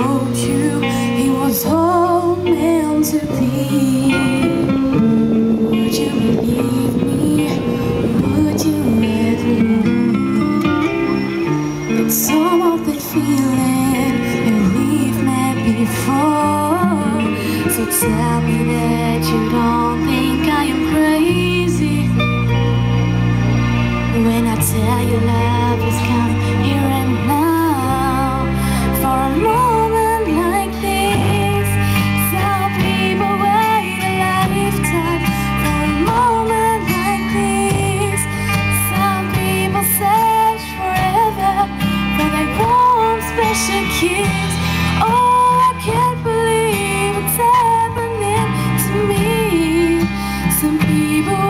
I told you he was all meant to be. Would you believe me? Would you let me? But some of that feeling that we've met before. So tell me that you don't think I am crazy when I tell you love is come here and now. people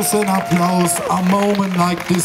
großen Applaus, a moment like this.